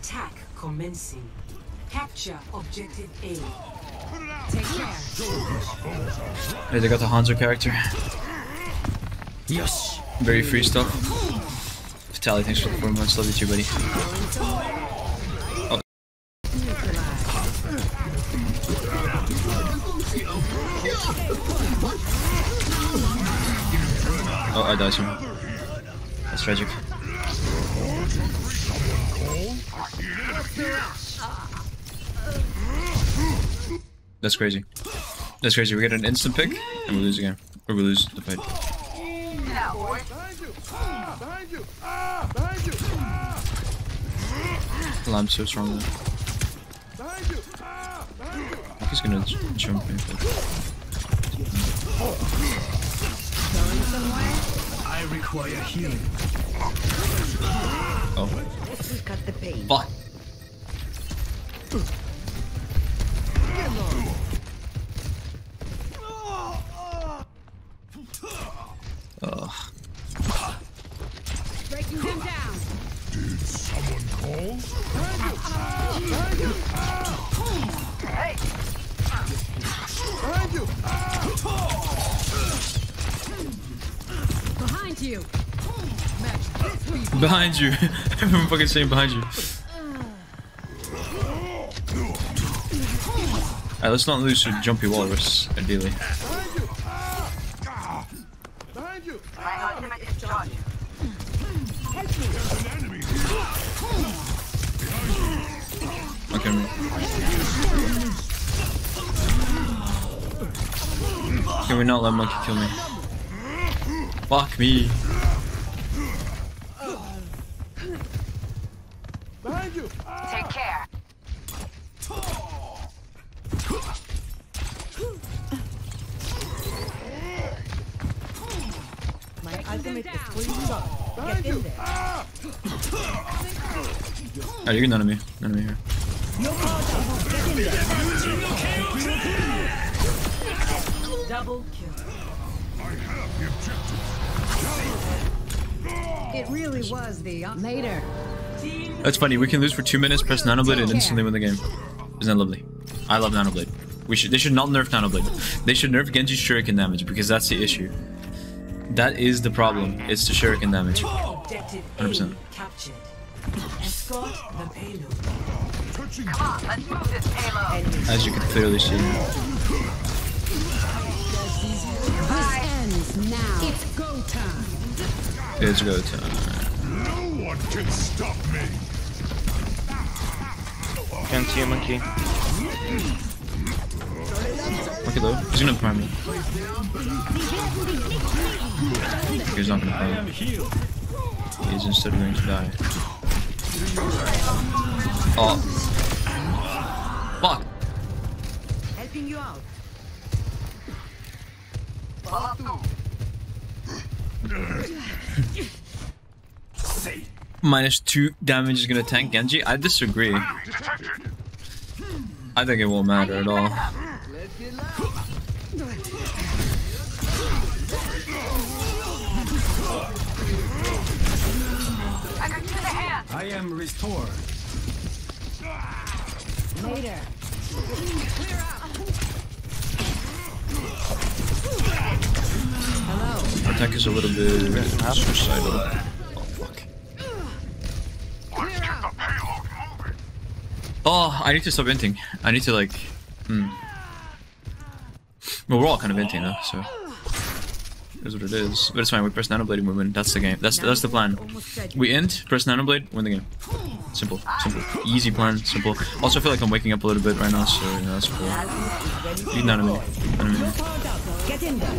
Attack commencing. Capture objective A. Take care. Hey, they got the Hanzo character. Yes. Very free stuff. Vitaly, thanks for the four months. Love you too, buddy. Oh. Oh, I died soon. That's tragic. That's crazy. That's crazy. We get an instant pick and we lose again. Or we lose the fight. Lamb's so strong though. He's gonna jump but- I require healing. Oh. This will cut the pain. Fuck. Behind you. Everyone fucking saying behind you. Alright, let's not lose to Jumpy Walrus, ideally. Behind you! Okay. Can we not let Monkey kill me? Fuck me. Behind you! Take care. My ultimate is fully charged. Get in there. Alright, you can none of me. None of me here. Double kill. It really was the Later. That's funny. We can lose for two minutes, press Nanoblade, and instantly win the game. Isn't that lovely? I love Nanoblade. We should. They should not nerf Nanoblade. They should nerf Genji's shuriken damage because that's the issue. That is the problem. It's the shuriken damage. 100%. Escort the payload. As you can clearly see. This ends now. It's go time. It's go time. No one can stop me! Can't see a monkey. Okay, though. He's gonna prime me. He's not gonna prime me. He's instead going to die. Oh. Fuck. helping you out. Minus two damage is gonna tank Genji? I disagree. I think it won't matter at all. I am restored. Later. Our tank is a little bit suicidal. Oh fuck. Oh, I need to stop venting. I need to like. Hmm. Well, we're all kind of venting now, so. Is what it is. But it's fine. We press Nanoblade, we win. That's the game. That's that's the plan. We end, press Nanoblade, win the game. Simple, simple, easy plan, simple. Also, I feel like I'm waking up a little bit right now, so yeah, that's cool. Nanoblade. Get in there.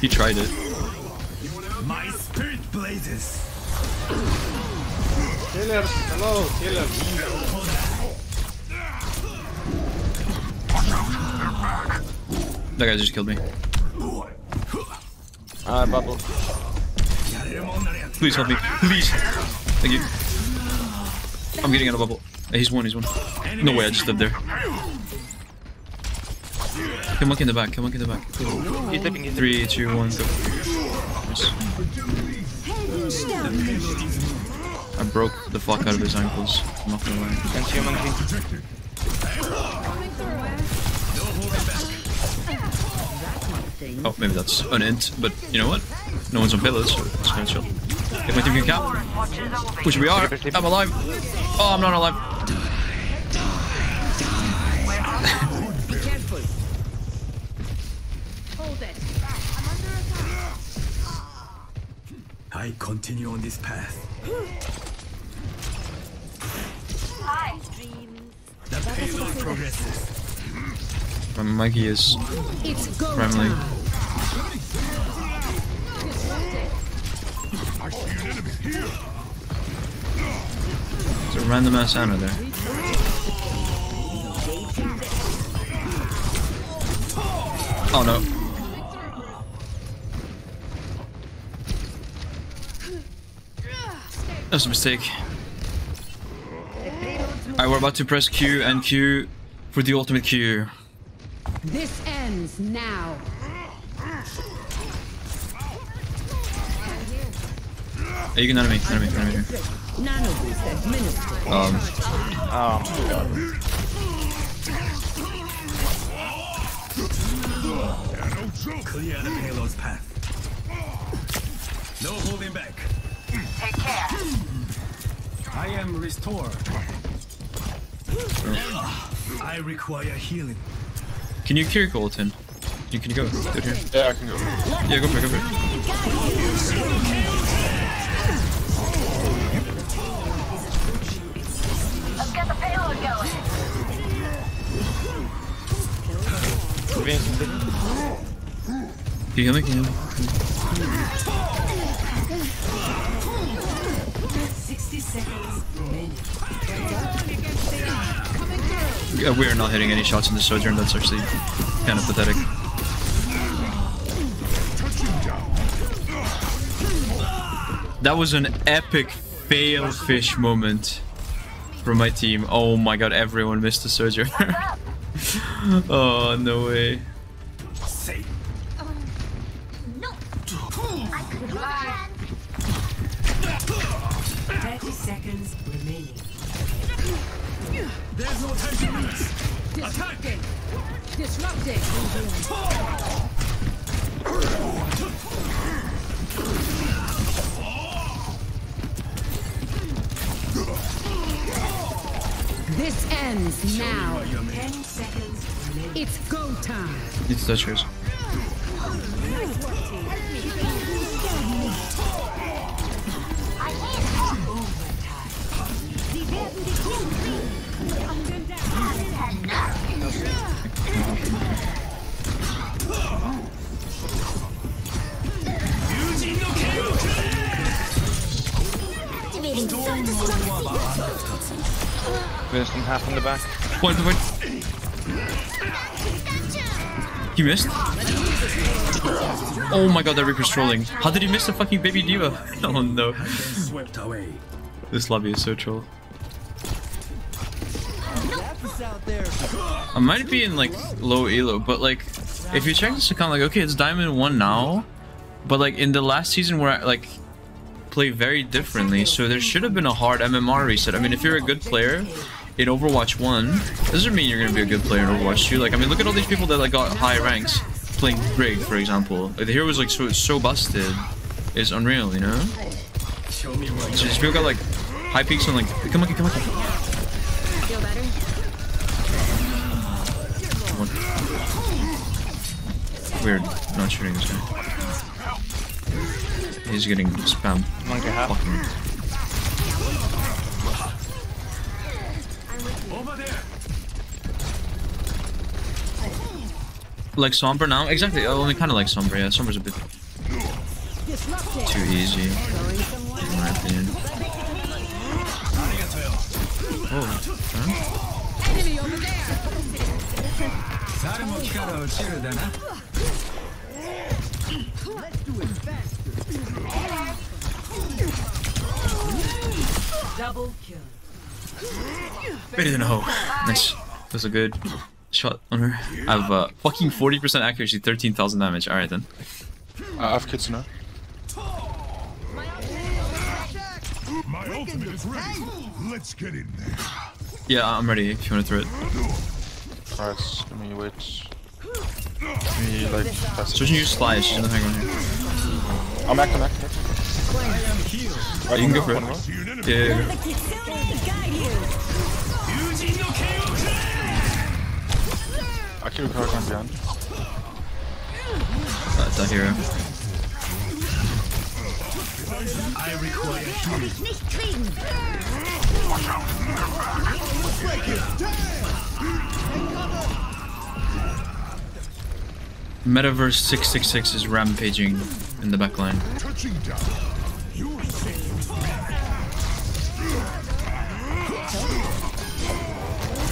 he tried it. My spirit blazes. Killers, hello, killers. That guy just killed me. Ah, bubble. Please help me. Please. Thank you. I'm getting out of bubble. He's one, he's one. No way, I just lived there. Kill monkey in the back, kill monkey in the back. He's it. Three, two, one, go. I broke the fuck out of his ankles. I'm not gonna lie. Oh, maybe that's an int, but you know what? No one's on pillars, so it's gonna chill. If my team can cap, which we are, I'm alive. Oh, I'm not alive. Be careful. Hold it. I continue on this path. The payload progresses. My Mikey is It's go friendly. time. There's a random ass Ana there. Oh no. That's a mistake. Alright, we're about to press Q and Q for the ultimate Q. This ends now. Hey, you can enemy, enemy, enemy here. Nano boost administered. Um, Oh my god. Clear the payload's path. No holding back. Take care. I am restored. I require healing. can you cure Colton? You can go. Go here. Yeah, I can go. Yeah, go for it, go for it. You heal? Yeah, we are not hitting any shots in the Sojourn, that's actually kind of pathetic. That was an epic fail fish moment from my team. Oh my god, everyone missed the Sojourn. oh, no way. Say, No. I could run. 30 seconds remaining. there's no time to lose. Disrupting. Disrupting. This ends now. Ten seconds remaining. It's go time. It's to touch yours. I. Activating self-destruct sequence. Vincent half in the back. Point, point, He missed? Oh my god, that Reaper's trolling. How did he miss the fucking baby D.Va? Oh no. This lobby is so troll. I might be in like low elo, but like if you check this account, like okay, it's Diamond One now, but like in the last season where I like play very differently, so there should have been a hard MMR reset. I mean, if you're a good player in Overwatch One, doesn't mean you're gonna be a good player in Overwatch Two. Like I mean, look at all these people that like got high ranks playing Brig, for example. Like the hero was like so so busted. It's unreal, you know. Show me what So just people got like high peaks on like come on, come on, come on. Feel better? Weird, not shooting this guy. He's getting spammed. Monkey half. Fucking. Over there. Like Sombra now? Exactly. Oh, we kind of like Sombra. Yeah, Sombra's a bit too easy, in my opinion. Oh, huh? Double kill. Better than a hoe. That's, that's a good shot on her. I have uh, fucking 40% accuracy, 13,000 damage. Alright then. Uh, I have kids now. My ultimate is ready. Let's get in there. Yeah, I'm ready if you want to throw it. Alright, let me wait. Let me, like, Shouldn't you just fly? She not hang on here. I'm back, I'm back acting. You can go for it. One See. Yeah, yeah, yeah. Akira Kara can behind. That's a hero. Hab ich nicht kriegen. Metaverse 666 is rampaging in the backline.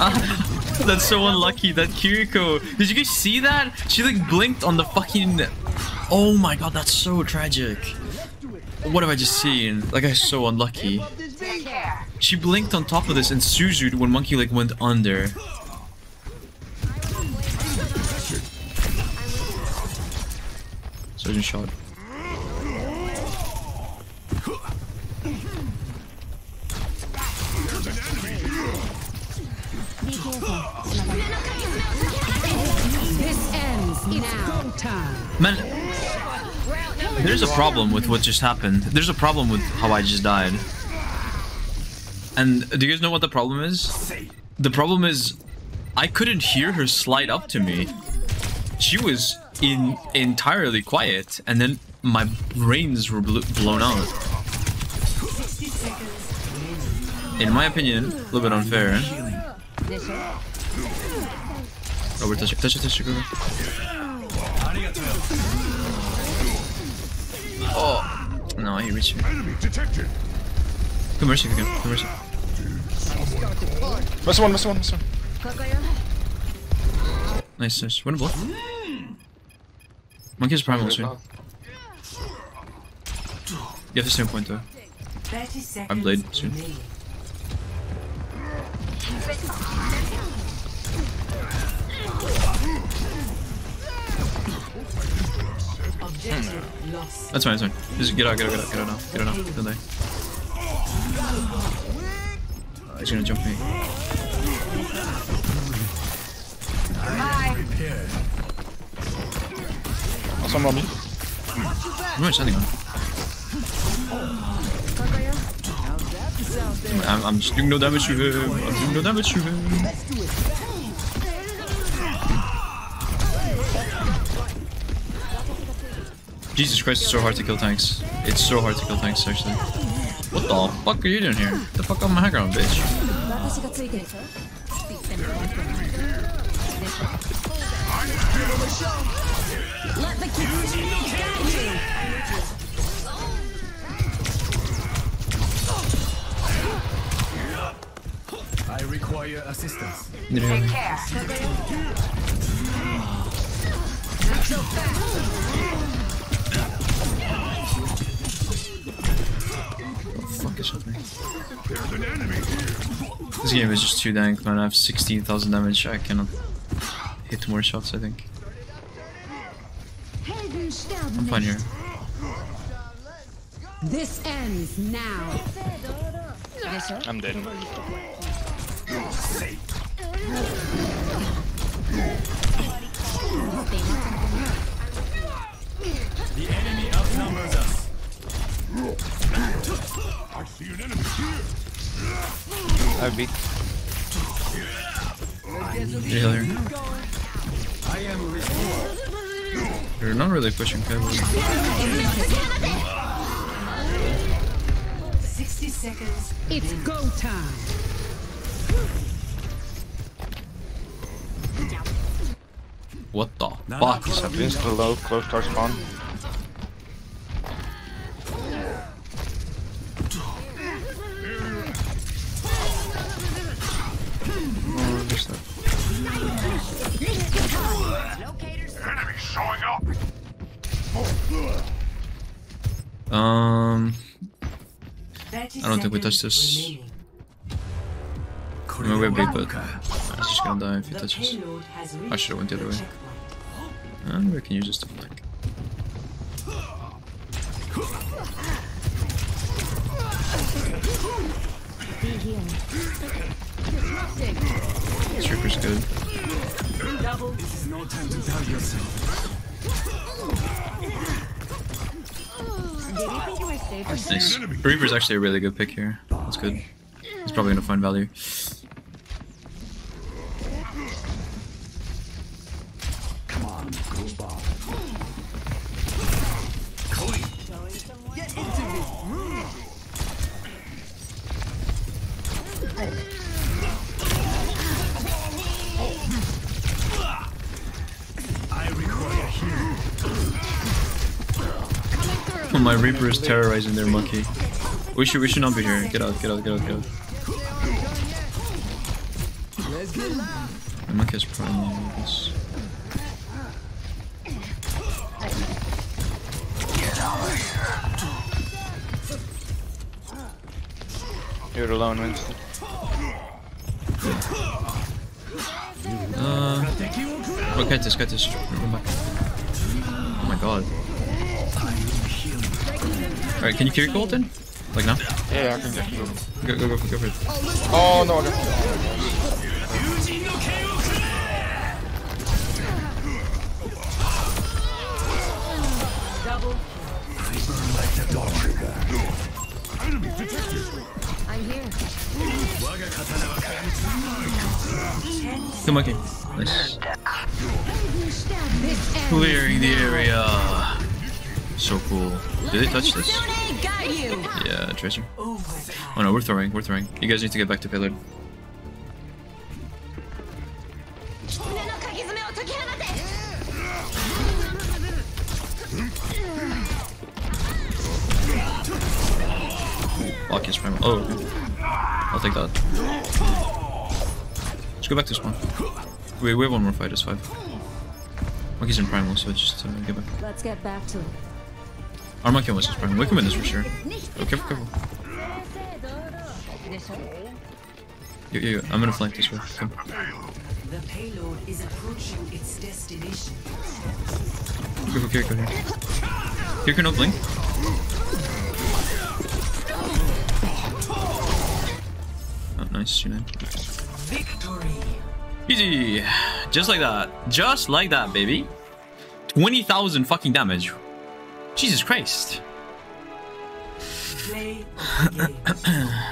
That's so unlucky. That Kiriko. Did you guys see that? She like blinked on the fucking. Oh my god, that's so tragic. What have I just seen? That guy's so unlucky. She blinked on top of this and Suzu'd when Monkey like went under. Surgeon shot. Time. Man, there's a problem with what just happened. There's a problem with how I just died. And do you guys know what the problem is? The problem is I couldn't hear her slide up to me. She was in entirely quiet, and then my brains were bl- blown out. In my opinion, a little bit unfair. Oh, we're touching, touch it, touch it, go, go. Oh, no, he reached me. Enemy detected. Good mercy again, good mercy. Miss one, miss one, miss one. Nice, nice. Winnable. Monkey's primal soon. You have the same point though. I blade soon. That's fine, that's fine. Just get out, get out, get out, get out now. Get out now. Don't die. Uh, he's gonna jump me. Some on me. What am I standing on? I'm, I'm just doing no damage to him. I'm doing no damage to him. Jesus Christ, it's so hard to kill tanks. It's so hard to kill tanks, actually. What the fuck are you doing here? Get the fuck on my high ground, bitch. I require assistance. Take care. What the fuck is happening? There's an enemy here. This game is just too dank, man. I have 16,000 damage. I cannot hit more shots, I think. Helden I'm fine here. This ends now. I'm dead. The enemy outnumbers us. I see an enemy here. I beat. Need healer. I am restored. You're not really pushing Pebble. 60 seconds. It's go time. What the fuck? nah, I've still low, close to our spawn. 30 I don't think we seconds touched this. I mean, we're big, but he's just gonna die if he touches. I should've went the other way. checkpoint. And we can use this to flank. Be here. This Reaper's good. This is no time to doubt yourself. Did you think you were safe? Nice. Reaper's actually a really good pick here. That's good. He's probably gonna find value. Come on, go Bob. I my Reaper is terrorizing their monkey. We should we should not be here. Get out, get out, get out, get out. My monkey has prime I guess. You're alone, Winston. Uh, oh, get this, get this. Oh my god. Alright, can you carry gold then? Like now? Yeah, I can get you. Go, go, go, go for it. Oh no, I got I'm here. Good monkey. Nice. Clearing the area. So cool. Did they touch this? Yeah, Tracer. Oh no, we're throwing, we're throwing. You guys need to get back to pillar. Lock his primal. Oh. I'll take that. Let's go back to spawn. Wait, we have one more fight, it's five. Monkey's in primal, so just uh, get back. Let's get back to it. Our monkey almost is primal. We can win this for sure. Oh, careful, careful. Yo, yo, yo. I'm gonna flank this way. Come. The payload is approaching its destination. Careful, Kiriko here. Kiriko no blink. Oh, nice, you know. Victory. Easy. Just like that. Just like that, baby. 20,000 fucking damage. Jesus Christ.